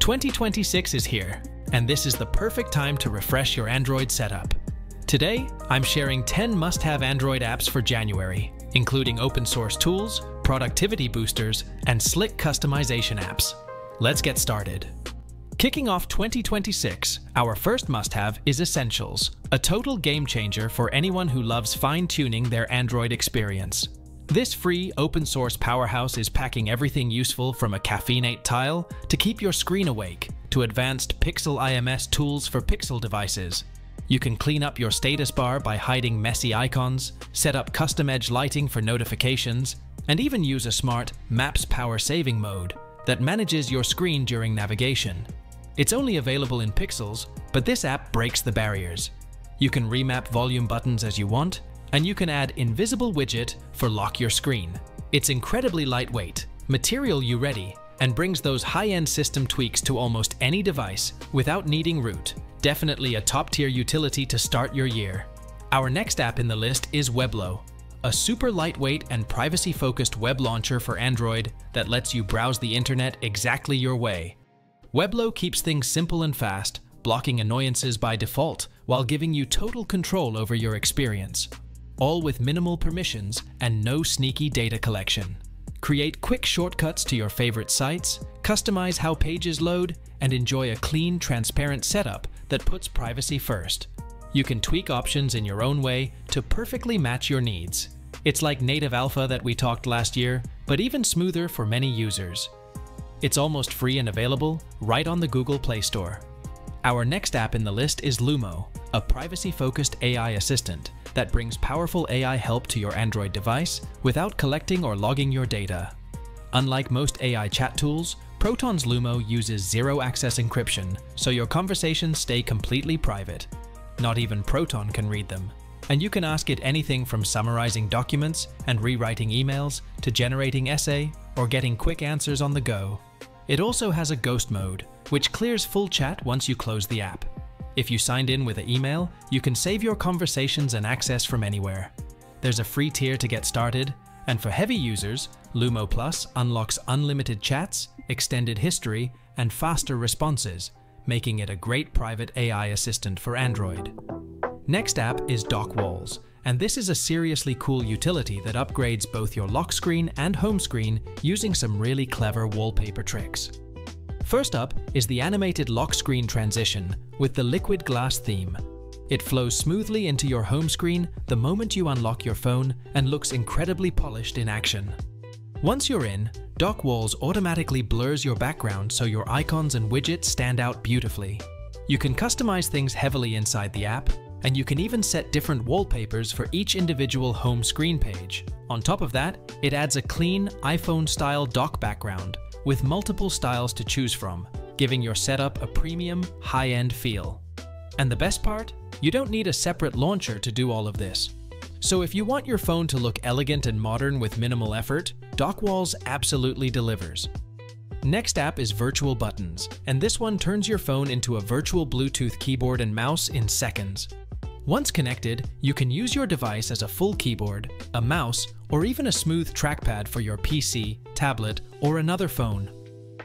2026 is here, and this is the perfect time to refresh your Android setup. Today, I'm sharing 10 must have Android apps for January, including open source tools, productivity boosters, and slick customization apps. Let's get started. Kicking off 2026, our first must have is Essentials, a total game changer for anyone who loves fine tuning their Android experience. This free open source powerhouse is packing everything useful from a caffeinate tile to keep your screen awake to advanced Pixel IMS tools for Pixel devices. You can clean up your status bar by hiding messy icons, set up custom edge lighting for notifications, and even use a smart Maps Power Saving mode that manages your screen during navigation. It's only available in pixels, but this app breaks the barriers. You can remap volume buttons as you want, and you can add Invisible Widget for Lock Your Screen. It's incredibly lightweight, material you ready, and brings those high-end system tweaks to almost any device without needing root. Definitely a top-tier utility to start your year. Our next app in the list is Weblo, a super lightweight and privacy-focused web launcher for Android that lets you browse the internet exactly your way. Weblo keeps things simple and fast, blocking annoyances by default while giving you total control over your experience all with minimal permissions and no sneaky data collection. Create quick shortcuts to your favorite sites, customize how pages load, and enjoy a clean, transparent setup that puts privacy first. You can tweak options in your own way to perfectly match your needs. It's like native alpha that we talked last year, but even smoother for many users. It's almost free and available right on the Google Play Store. Our next app in the list is Lumo, a privacy-focused AI assistant that brings powerful AI help to your Android device without collecting or logging your data. Unlike most AI chat tools, Proton's Lumo uses zero-access encryption, so your conversations stay completely private. Not even Proton can read them. And you can ask it anything from summarizing documents and rewriting emails to generating essay or getting quick answers on the go. It also has a ghost mode, which clears full chat once you close the app. If you signed in with an email, you can save your conversations and access from anywhere. There's a free tier to get started, and for heavy users, Lumo Plus unlocks unlimited chats, extended history, and faster responses, making it a great private AI assistant for Android. Next app is Dock Walls, and this is a seriously cool utility that upgrades both your lock screen and home screen using some really clever wallpaper tricks. First up is the animated lock screen transition with the liquid glass theme. It flows smoothly into your home screen the moment you unlock your phone and looks incredibly polished in action. Once you're in, Dock Walls automatically blurs your background so your icons and widgets stand out beautifully. You can customize things heavily inside the app, and you can even set different wallpapers for each individual home screen page. On top of that, it adds a clean iPhone-style dock background with multiple styles to choose from, giving your setup a premium, high-end feel. And the best part? You don't need a separate launcher to do all of this. So if you want your phone to look elegant and modern with minimal effort, Dock Walls absolutely delivers. Next app is Virtual Buttons, and this one turns your phone into a virtual Bluetooth keyboard and mouse in seconds. Once connected, you can use your device as a full keyboard, a mouse, or even a smooth trackpad for your PC, tablet, or another phone.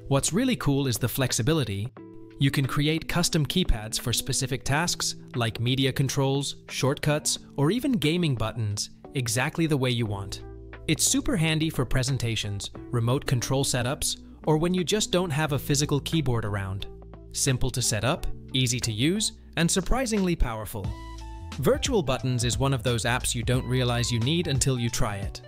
What's really cool is the flexibility. You can create custom keypads for specific tasks like media controls, shortcuts, or even gaming buttons exactly the way you want. It's super handy for presentations, remote control setups, or when you just don't have a physical keyboard around. Simple to set up, easy to use, and surprisingly powerful. Virtual Buttons is one of those apps you don't realize you need until you try it.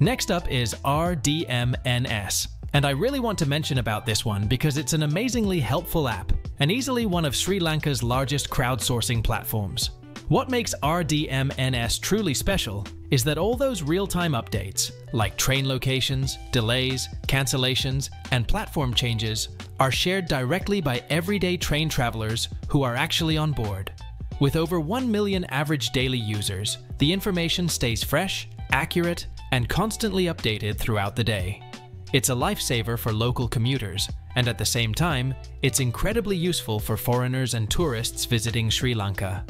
Next up is RDMNS, and I really want to mention about this one because it's an amazingly helpful app and easily one of Sri Lanka's largest crowdsourcing platforms. What makes RDMNS truly special is that all those real-time updates, like train locations, delays, cancellations, and platform changes, are shared directly by everyday train travelers who are actually on board. With over 1 million average daily users, the information stays fresh, accurate, and constantly updated throughout the day. It's a lifesaver for local commuters, and at the same time, it's incredibly useful for foreigners and tourists visiting Sri Lanka.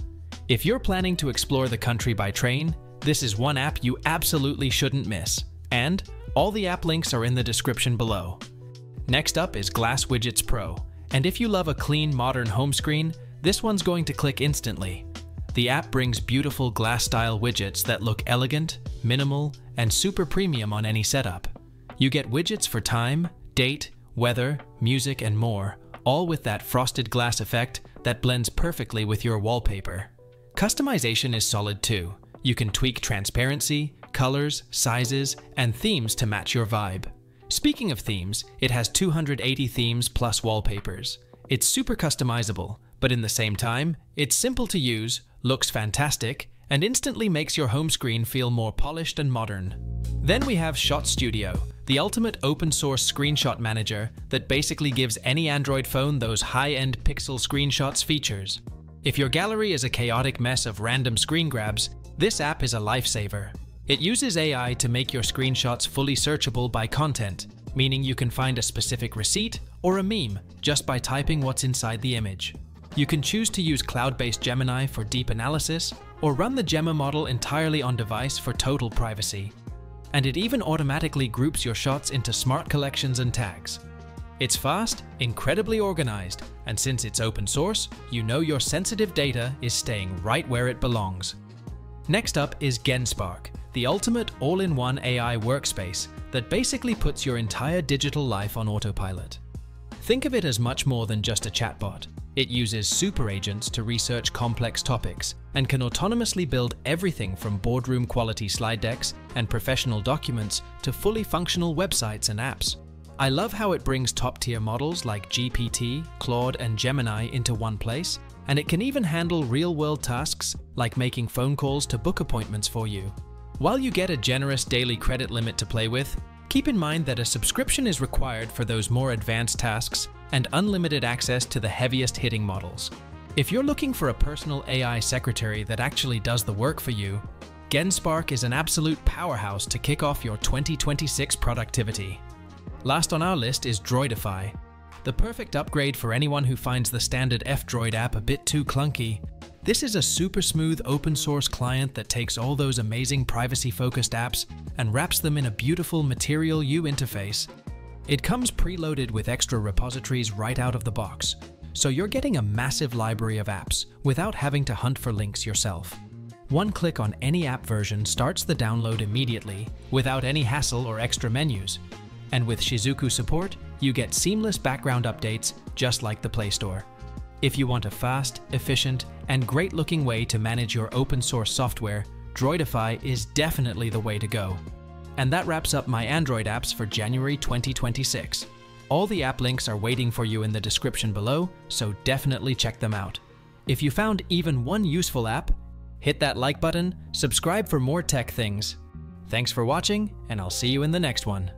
If you're planning to explore the country by train, this is one app you absolutely shouldn't miss. And all the app links are in the description below. Next up is Glass Widgets Pro, And if you love a clean, modern home screen, this one's going to click instantly. The app brings beautiful glass-style widgets that look elegant, minimal, and super premium on any setup. You get widgets for time, date, weather, music, and more, all with that frosted glass effect that blends perfectly with your wallpaper. Customization is solid too. You can tweak transparency, colors, sizes, and themes to match your vibe. Speaking of themes, it has 280 themes plus wallpapers. It's super customizable, but in the same time, it's simple to use, looks fantastic, and instantly makes your home screen feel more polished and modern. Then we have Shot Studio, the ultimate open source screenshot manager that basically gives any Android phone those high-end pixel screenshots features. If your gallery is a chaotic mess of random screen grabs, this app is a lifesaver. It uses AI to make your screenshots fully searchable by content, meaning you can find a specific receipt or a meme just by typing what's inside the image. You can choose to use cloud-based Gemini for deep analysis, or run the Gemma model entirely on device for total privacy. And it even automatically groups your shots into smart collections and tags. It's fast, incredibly organized, and since it's open source, you know your sensitive data is staying right where it belongs. Next up is GenSpark, the ultimate all-in-one AI workspace that basically puts your entire digital life on autopilot. Think of it as much more than just a chatbot. It uses super agents to research complex topics and can autonomously build everything from boardroom quality slide decks and professional documents to fully functional websites and apps. I love how it brings top tier models like GPT, Claude, and Gemini into one place, and it can even handle real world tasks like making phone calls to book appointments for you. While you get a generous daily credit limit to play with, keep in mind that a subscription is required for those more advanced tasks and unlimited access to the heaviest hitting models. If you're looking for a personal AI secretary that actually does the work for you, GenSpark is an absolute powerhouse to kick off your 2026 productivity. Last on our list is Droidify, the perfect upgrade for anyone who finds the standard F-Droid app a bit too clunky this is a super smooth open source client that takes all those amazing privacy focused apps and wraps them in a beautiful Material You interface. It comes preloaded with extra repositories right out of the box, so you're getting a massive library of apps without having to hunt for links yourself. One click on any app version starts the download immediately, without any hassle or extra menus. And with Shizuku support, you get seamless background updates just like the Play Store. If you want a fast, efficient, and great looking way to manage your open source software, Droidify is definitely the way to go. And that wraps up my Android apps for January 2026. All the app links are waiting for you in the description below, so definitely check them out. If you found even one useful app, hit that like button, subscribe for more tech things. Thanks for watching, and I'll see you in the next one.